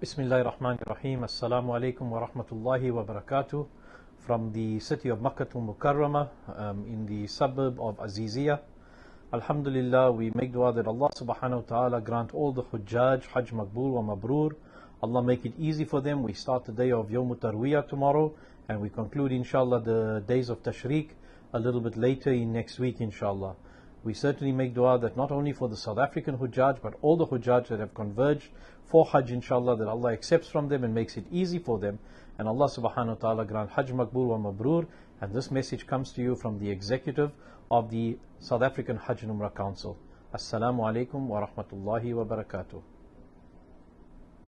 Bismillah ar-Rahman ar-Rahim. Assalamu alaikum wa rahmatullahi wa barakatuh. From the city of Makkah to Mukarramah um, in the suburb of Aziziyah. Alhamdulillah, we make dua that Allah subhanahu wa ta'ala grant all the Hujjaj, Hajj Maqbool wa Mabrur. Allah make it easy for them. We start the day of Yawm Tarwiyah tomorrow and we conclude inshallah the days of Tashriq a little bit later in next week inshallah. We certainly make dua that not only for the South African Hujjaj but all the Hujjaj that have converged for Hajj inshallah that Allah accepts from them and makes it easy for them and Allah subhanahu wa ta'ala grant Hajj Maqbool wa Mabrur and this message comes to you from the executive of the South African Hajj Umrah Council. Assalamu alaikum wa rahmatullahi wa barakatuh.